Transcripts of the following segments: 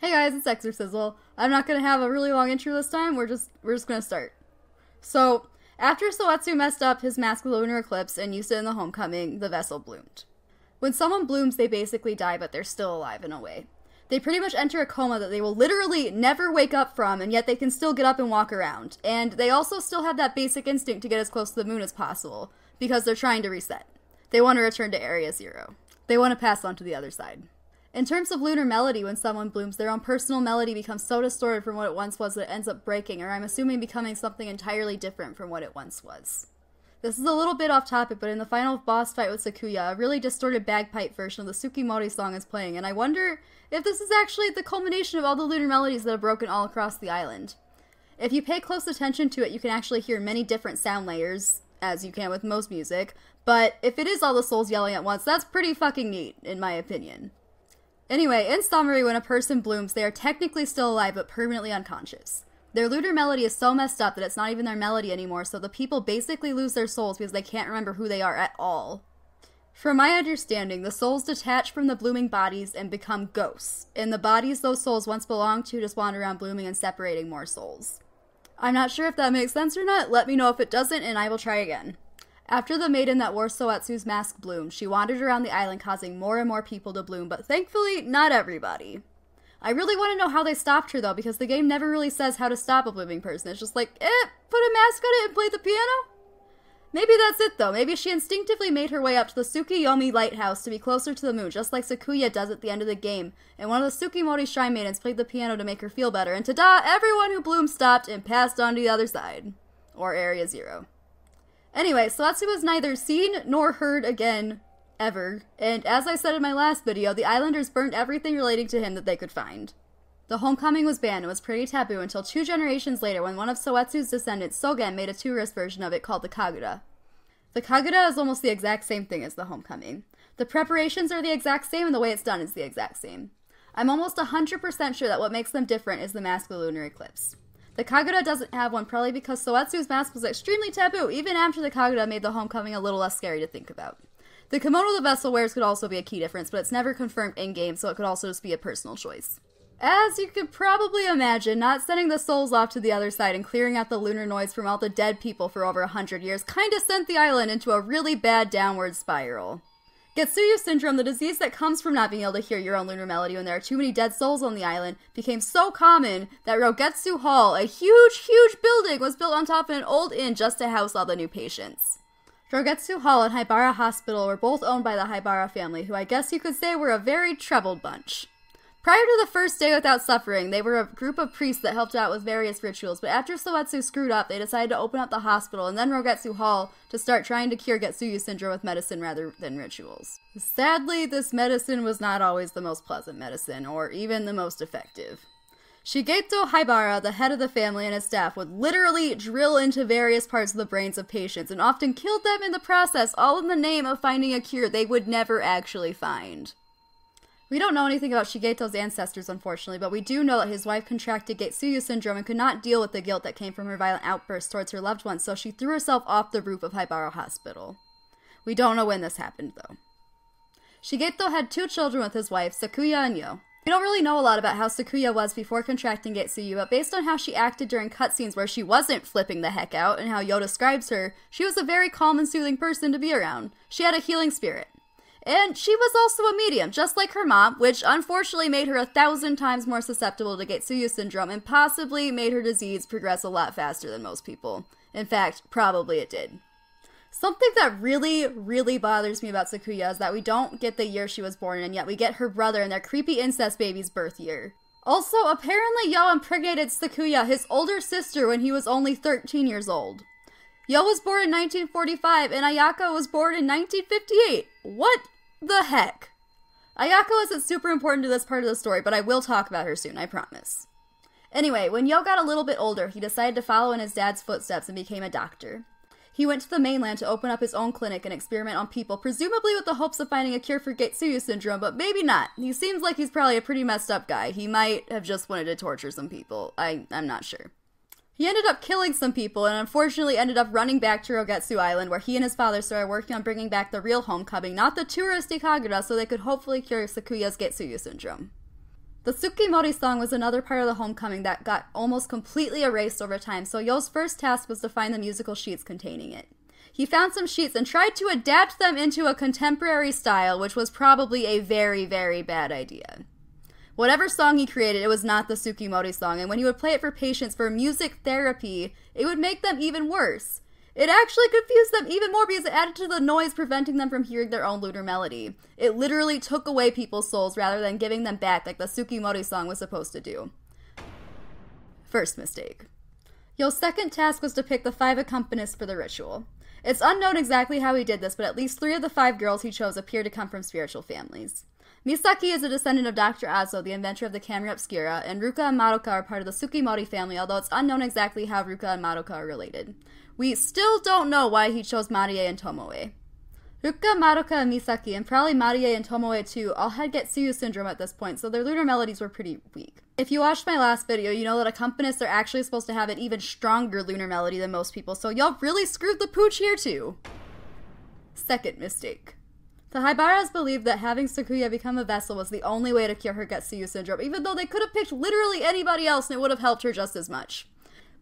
Hey guys, it's Exorsizzle. I'm not gonna have a really long intro this time. We're just we're just gonna start. So after Soetsu messed up his mask lunar eclipse and used it in the homecoming, the vessel bloomed. When someone blooms, they basically die, but they're still alive in a way. They pretty much enter a coma that they will literally never wake up from, and yet they can still get up and walk around. And they also still have that basic instinct to get as close to the moon as possible, because they're trying to reset. They want to return to Area Zero. They want to pass on to the other side. In terms of lunar melody, when someone blooms, their own personal melody becomes so distorted from what it once was that it ends up breaking, or I'm assuming becoming something entirely different from what it once was. This is a little bit off topic, but in the final boss fight with Sakuya, a really distorted bagpipe version of the Tsukimori song is playing, and I wonder if this is actually the culmination of all the lunar melodies that have broken all across the island. If you pay close attention to it, you can actually hear many different sound layers, as you can with most music, but if it is all the souls yelling at once, that's pretty fucking neat, in my opinion. Anyway, in summary, when a person blooms, they are technically still alive but permanently unconscious. Their lunar melody is so messed up that it's not even their melody anymore, so the people basically lose their souls because they can't remember who they are at all. From my understanding, the souls detach from the blooming bodies and become ghosts, and the bodies those souls once belonged to just wander around blooming and separating more souls. I'm not sure if that makes sense or not, let me know if it doesn't, and I will try again. After the maiden that wore Soetsu's mask bloomed, she wandered around the island causing more and more people to bloom, but thankfully, not everybody. I really want to know how they stopped her though, because the game never really says how to stop a blooming person. It's just like, eh, put a mask on it and play the piano? Maybe that's it though. Maybe she instinctively made her way up to the Tsukuyomi lighthouse to be closer to the moon, just like Sakuya does at the end of the game. And one of the Tsukimori shrine maidens played the piano to make her feel better. And ta-da! Everyone who bloomed stopped and passed on to the other side. Or Area Zero. Anyway, Soetsu was neither seen nor heard again, ever, and as I said in my last video, the islanders burned everything relating to him that they could find. The homecoming was banned and was pretty taboo until two generations later when one of Soetsu's descendants, Sogen, made a tourist version of it called the Kagura. The Kagura is almost the exact same thing as the homecoming. The preparations are the exact same and the way it's done is the exact same. I'm almost 100% sure that what makes them different is the mask of the lunar eclipse. The Kagura doesn't have one, probably because Soetsu's mask was extremely taboo, even after the Kagura made the homecoming a little less scary to think about. The kimono the vessel wears could also be a key difference, but it's never confirmed in game, so it could also just be a personal choice. As you could probably imagine, not sending the souls off to the other side and clearing out the lunar noise from all the dead people for over a hundred years kinda sent the island into a really bad downward spiral. Getsuyu syndrome, the disease that comes from not being able to hear your own lunar melody when there are too many dead souls on the island, became so common that Rogetsu Hall, a huge, huge building, was built on top of an old inn just to house all the new patients. Rogetsu Hall and Haibara Hospital were both owned by the Haibara family, who I guess you could say were a very troubled bunch. Prior to the first day without suffering, they were a group of priests that helped out with various rituals, but after Soetsu screwed up, they decided to open up the hospital and then Rogetsu Hall to start trying to cure Getsuyu syndrome with medicine rather than rituals. Sadly, this medicine was not always the most pleasant medicine, or even the most effective. Shigeto Haibara, the head of the family and his staff, would literally drill into various parts of the brains of patients and often killed them in the process, all in the name of finding a cure they would never actually find. We don't know anything about Shigeto's ancestors, unfortunately, but we do know that his wife contracted Getsuyu syndrome and could not deal with the guilt that came from her violent outbursts towards her loved ones, so she threw herself off the roof of Haibara Hospital. We don't know when this happened, though. Shigeto had two children with his wife, Sakuya and Yo. We don't really know a lot about how Sakuya was before contracting Getsuyu, but based on how she acted during cutscenes where she wasn't flipping the heck out and how Yo describes her, she was a very calm and soothing person to be around. She had a healing spirit. And she was also a medium, just like her mom, which unfortunately made her a thousand times more susceptible to Getsuyu syndrome and possibly made her disease progress a lot faster than most people. In fact, probably it did. Something that really, really bothers me about Sakuya is that we don't get the year she was born in, yet we get her brother and their creepy incest baby's birth year. Also, apparently Yo impregnated Sakuya, his older sister, when he was only 13 years old. Yo was born in 1945 and Ayako was born in 1958. What the heck? Ayako isn't super important to this part of the story, but I will talk about her soon, I promise. Anyway, when Yo got a little bit older, he decided to follow in his dad's footsteps and became a doctor. He went to the mainland to open up his own clinic and experiment on people, presumably with the hopes of finding a cure for Getsuyu syndrome, but maybe not. He seems like he's probably a pretty messed up guy. He might have just wanted to torture some people. I, I'm not sure. He ended up killing some people and unfortunately ended up running back to Rogetsu Island where he and his father started working on bringing back the real homecoming, not the touristy Kagura, so they could hopefully cure Sakuya's Getsuyu syndrome. The Tsukimori song was another part of the homecoming that got almost completely erased over time, so Yo's first task was to find the musical sheets containing it. He found some sheets and tried to adapt them into a contemporary style, which was probably a very, very bad idea. Whatever song he created, it was not the Tsukimori song, and when he would play it for patients for music therapy, it would make them even worse. It actually confused them even more because it added to the noise, preventing them from hearing their own lunar melody. It literally took away people's souls rather than giving them back like the Tsukimori song was supposed to do. First mistake. Yo's second task was to pick the five accompanists for the ritual. It's unknown exactly how he did this, but at least three of the five girls he chose appear to come from spiritual families. Misaki is a descendant of Dr. Aso, the inventor of the camera obscura, and Ruka and Madoka are part of the Tsukimori family, although it's unknown exactly how Ruka and Madoka are related. We still don't know why he chose Marie and Tomoe. Ruka, Madoka, and Misaki, and probably Marie and Tomoe too, all had Getsuyu syndrome at this point, so their lunar melodies were pretty weak. If you watched my last video, you know that accompanists are actually supposed to have an even stronger lunar melody than most people, so y'all really screwed the pooch here too. Second mistake. The Haibaras believed that having Sakuya become a vessel was the only way to cure her Getsuyu syndrome, even though they could have picked literally anybody else and it would have helped her just as much.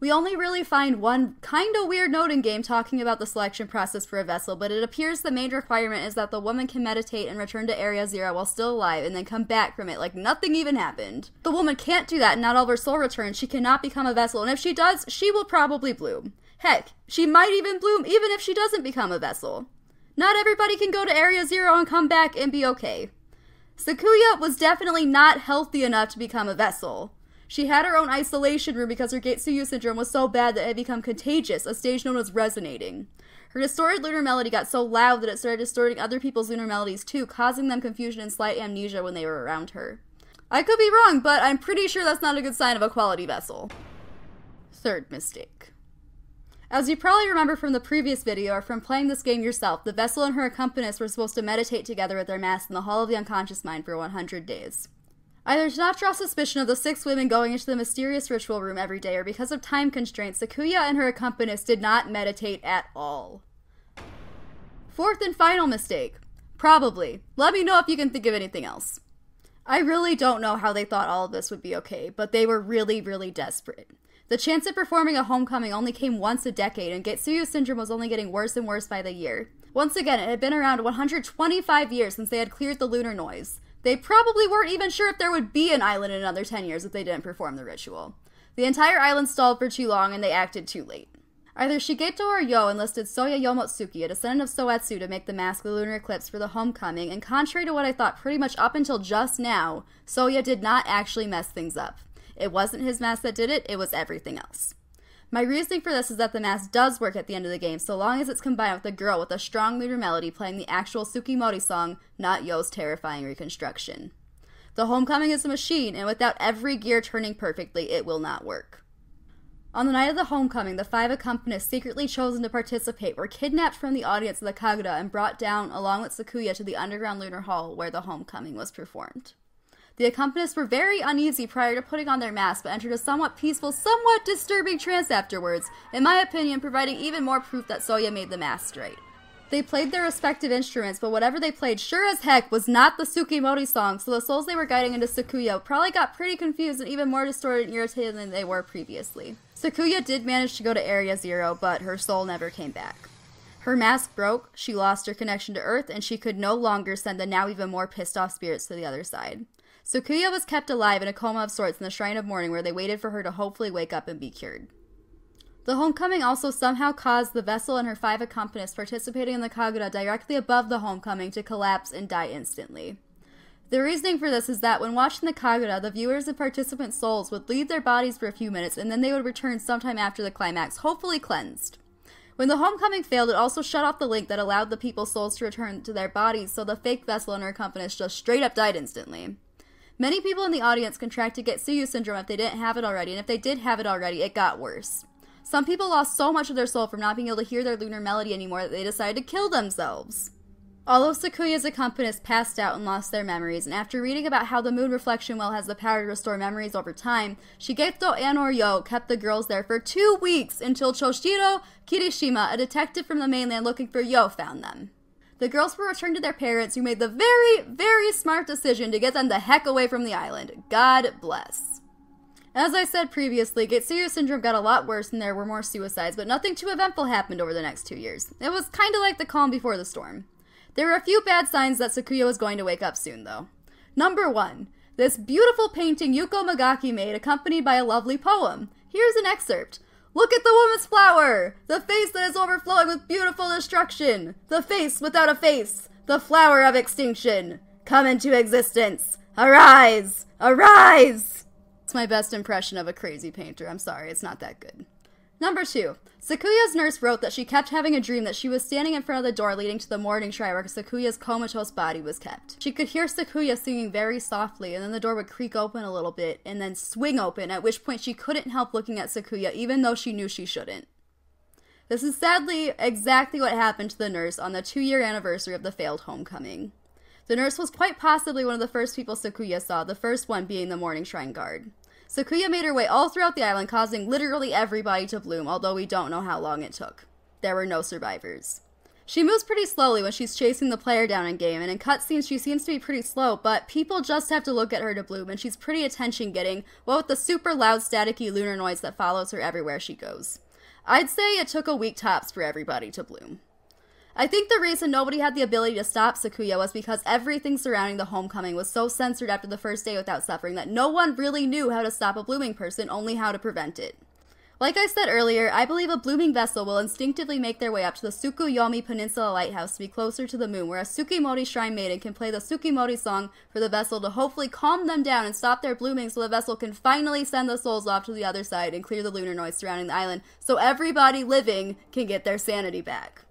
We only really find one kinda weird note in game talking about the selection process for a vessel, but it appears the main requirement is that the woman can meditate and return to Area Zero while still alive and then come back from it like nothing even happened. The woman can't do that and not all of her soul returns. She cannot become a vessel, and if she does, she will probably bloom. Heck, she might even bloom even if she doesn't become a vessel. Not everybody can go to Area Zero and come back and be okay. Sakuya was definitely not healthy enough to become a vessel. She had her own isolation room because her Getsuyu syndrome was so bad that it had become contagious, a stage known as resonating. Her distorted lunar melody got so loud that it started distorting other people's lunar melodies too, causing them confusion and slight amnesia when they were around her. I could be wrong, but I'm pretty sure that's not a good sign of a quality vessel. Third mistake. As you probably remember from the previous video or from playing this game yourself, the vessel and her accompanist were supposed to meditate together with their mask in the Hall of the Unconscious Mind for 100 days. Either to not draw suspicion of the six women going into the mysterious ritual room every day, or because of time constraints, Sakuya and her accompanist did not meditate at all. Fourth and final mistake. Probably. Let me know if you can think of anything else. I really don't know how they thought all of this would be okay, but they were really, really desperate. The chance of performing a homecoming only came once a decade, and Getsuyu syndrome was only getting worse and worse by the year. Once again, it had been around 125 years since they had cleared the lunar noise. They probably weren't even sure if there would be an island in another 10 years if they didn't perform the ritual. The entire island stalled for too long and they acted too late. Either Shigeto or Yo enlisted Soya Yomotsuki, a descendant of Soetsu, to make the mask of the lunar eclipse for the homecoming, and contrary to what I thought pretty much up until just now, Soya did not actually mess things up. It wasn't his mask that did it, it was everything else. My reasoning for this is that the mask does work at the end of the game, so long as it's combined with a girl with a strong lunar melody playing the actual Tsukimori song, not Yo's terrifying reconstruction. The homecoming is a machine, and without every gear turning perfectly, it will not work. On the night of the homecoming, the five accompanists secretly chosen to participate were kidnapped from the audience of the Kagura and brought down along with Sakuya to the underground lunar hall where the homecoming was performed. The accompanists were very uneasy prior to putting on their masks, but entered a somewhat peaceful, somewhat disturbing trance afterwards, in my opinion, providing even more proof that Soya made the mask straight. They played their respective instruments, but whatever they played sure as heck was not the Tsukimori song, so the souls they were guiding into Sakuya probably got pretty confused and even more distorted and irritated than they were previously. Sakuya did manage to go to Area Zero, but her soul never came back. Her mask broke, she lost her connection to Earth, and she could no longer send the now even more pissed off spirits to the other side. Sakuya was kept alive in a coma of sorts in the Shrine of Mourning where they waited for her to hopefully wake up and be cured. The homecoming also somehow caused the vessel and her five accompanists participating in the Kagura directly above the homecoming to collapse and die instantly. The reasoning for this is that when watching the Kagura, the viewers and participant souls would leave their bodies for a few minutes and then they would return sometime after the climax, hopefully cleansed. When the homecoming failed, it also shut off the link that allowed the people's souls to return to their bodies, so the fake vessel and her accompanist just straight up died instantly. Many people in the audience contracted Getsuyu syndrome if they didn't have it already, and if they did have it already, it got worse. Some people lost so much of their soul from not being able to hear their lunar melody anymore that they decided to kill themselves. All of Sakuya's accompanists passed out and lost their memories, and after reading about how the moon reflection well has the power to restore memories over time, Shigeto and Oryo kept the girls there for two weeks until Choshiro Kirishima, a detective from the mainland looking for Yo, found them. The girls were returned to their parents who made the very, very smart decision to get them the heck away from the island. God bless. As I said previously, Getsuyu syndrome got a lot worse and there were more suicides, but nothing too eventful happened over the next two years. It was kind of like the calm before the storm. There were a few bad signs that Sakuya was going to wake up soon, though. Number one, this beautiful painting Yuko Magaki made, accompanied by a lovely poem. Here's an excerpt. Look at the woman's flower! The face that is overflowing with beautiful destruction! The face without a face! The flower of extinction! Come into existence! Arise! Arise! It's my best impression of a crazy painter. I'm sorry, it's not that good. Number two, Sakuya's nurse wrote that she kept having a dream that she was standing in front of the door leading to the mourning shrine where Sakuya's comatose body was kept. She could hear Sakuya singing very softly, and then the door would creak open a little bit and then swing open, at which point she couldn't help looking at Sakuya even though she knew she shouldn't. This is sadly exactly what happened to the nurse on the two year anniversary of the failed homecoming. The nurse was quite possibly one of the first people Sakuya saw, the first one being the mourning shrine guard. Sakuya made her way all throughout the island, causing literally everybody to bloom, although we don't know how long it took. There were no survivors. She moves pretty slowly when she's chasing the player down in game, and in cutscenes she seems to be pretty slow, but people just have to look at her to bloom, and she's pretty attention getting, what with the super loud staticky lunar noise that follows her everywhere she goes. I'd say it took a week tops for everybody to bloom. I think the reason nobody had the ability to stop Sakuya was because everything surrounding the homecoming was so censored after the first day without suffering that no one really knew how to stop a blooming person, only how to prevent it. Like I said earlier, I believe a blooming vessel will instinctively make their way up to the Tsukuyomi Peninsula Lighthouse to be closer to the moon, where a Tsukimori Shrine Maiden can play the Tsukimori song for the vessel to hopefully calm them down and stop their blooming so the vessel can finally send the souls off to the other side and clear the lunar noise surrounding the island so everybody living can get their sanity back.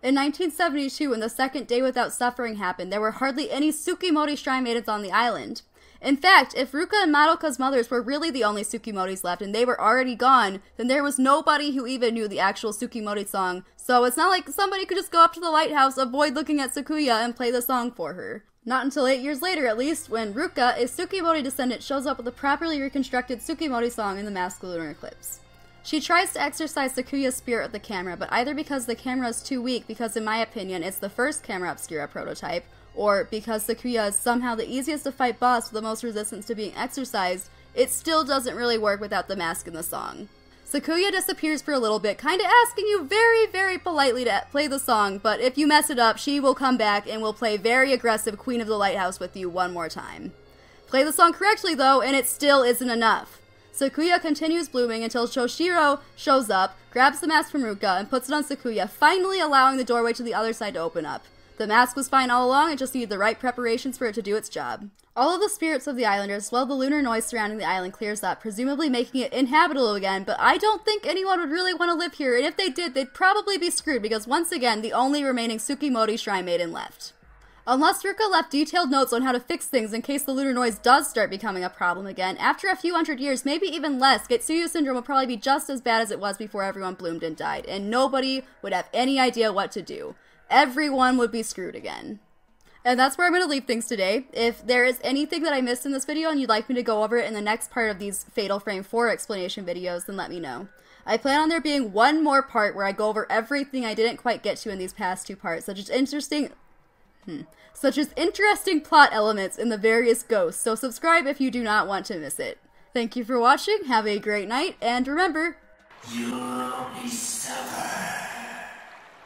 In 1972, when the second Day Without Suffering happened, there were hardly any Tsukimori shrine maidens on the island. In fact, if Ruka and Madoka's mothers were really the only Tsukimoris left and they were already gone, then there was nobody who even knew the actual Tsukimori song, so it's not like somebody could just go up to the lighthouse, avoid looking at Sakuya, and play the song for her. Not until eight years later, at least, when Ruka, a Tsukimori descendant, shows up with a properly reconstructed Tsukimori song in the Mask Lunar Eclipse. She tries to exorcise Sakuya's spirit with the camera, but either because the camera is too weak, because in my opinion it's the first camera obscura prototype, or because Sakuya is somehow the easiest to fight boss with the most resistance to being exorcised, it still doesn't really work without the mask and the song. Sakuya disappears for a little bit, kinda asking you very, very politely to play the song, but if you mess it up, she will come back and will play very aggressive Queen of the Lighthouse with you one more time. Play the song correctly though, and it still isn't enough. Sakuya continues blooming until Choshiro shows up, grabs the mask from Ruka, and puts it on Sakuya, finally allowing the doorway to the other side to open up. The mask was fine all along, it just needed the right preparations for it to do its job. All of the spirits of the islanders, as well the lunar noise surrounding the island clears up, presumably making it inhabitable again, but I don't think anyone would really want to live here, and if they did, they'd probably be screwed because once again, the only remaining Tsukimori Shrine Maiden left. Unless Ruka left detailed notes on how to fix things in case the lunar noise does start becoming a problem again, after a few hundred years, maybe even less, Getsuyu syndrome will probably be just as bad as it was before everyone bloomed and died, and nobody would have any idea what to do. Everyone would be screwed again. And that's where I'm going to leave things today. If there is anything that I missed in this video and you'd like me to go over it in the next part of these Fatal Frame 4 explanation videos, then let me know. I plan on there being one more part where I go over everything I didn't quite get to in these past two parts, such as interesting Hmm. Such as interesting plot elements in the various ghosts, so subscribe if you do not want to miss it. Thank you for watching, have a great night, and remember, You'll be severed.